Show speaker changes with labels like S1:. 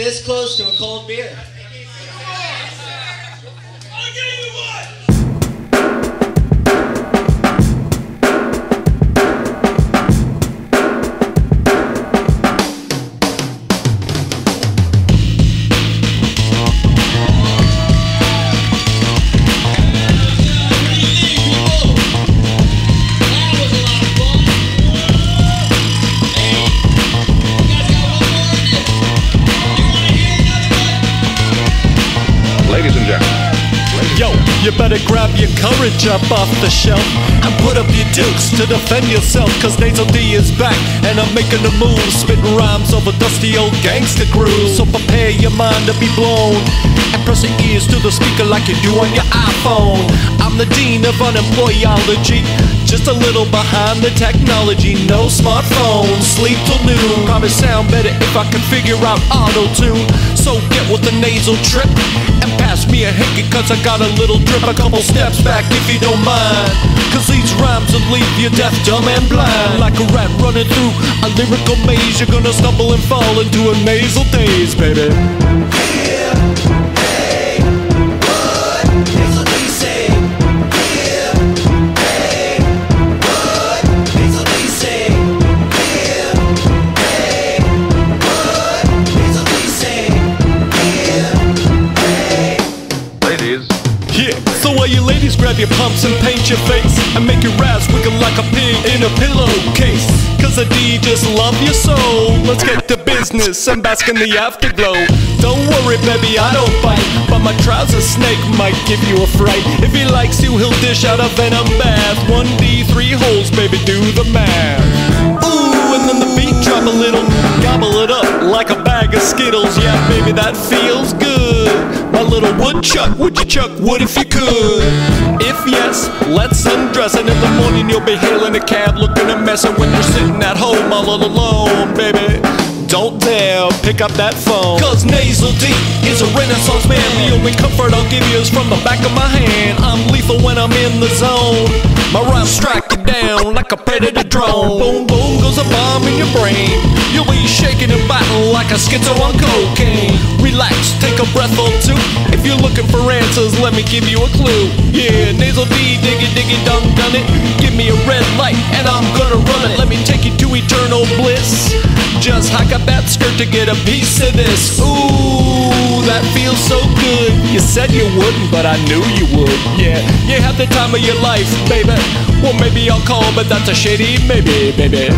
S1: this close to a cold beer.
S2: You better grab your courage up off the shelf and put up your dukes to defend yourself. Cause Nasal D is back and I'm making a move, spitting rhymes over dusty old gangster grooves. So prepare your mind to be blown and press your ears to the speaker like you do on your iPhone. I'm the dean of unemployology, just a little behind the technology. No smartphone, sleep till noon. Probably sound better if I can figure out auto tune. So get with the nasal trip and pass me a hickey cause I got a little drip a couple steps back if you don't mind. Cause these rhymes will leave you deaf dumb and blind. Like a rat running through a lyrical maze you're gonna stumble and fall into a nasal daze baby
S3: ladies
S2: grab your pumps and paint your face And make your ass wiggle like a pig in a pillowcase. Cause a D just love your soul. Let's get to business and bask in the afterglow. Don't worry baby, I don't bite But my trouser snake might give you a fright. If he likes you, he'll dish out a venom bath. 1D, three holes, baby, do the math. Ooh, and then the beat drop a little Gobble it up like a bag of Skittles. Yeah, baby, that feels good Woodchuck, would you chuck wood if you could? If yes, let's undress And in the morning you'll be hailing a cab Looking a mess And when you're sitting at home all alone, baby don't dare pick up that phone. Cause Nasal D is a renaissance man. The only comfort I'll give you is from the back of my hand. I'm lethal when I'm in the zone. My rhymes strike you down like a predator drone. Boom boom goes a bomb in your brain. You'll be shaking and biting like a schizo on cocaine. Relax, take a breath or two. If looking for answers, let me give you a clue Yeah, Nasal D, diggy diggy dum done it Give me a red light and I'm gonna run it Let me take you to eternal bliss just hike up that skirt to get a piece of this. Ooh, that feels so good. You said you wouldn't, but I knew you would. Yeah, you had the time of your life, baby. Well, maybe I'll call, but that's a shady maybe, baby.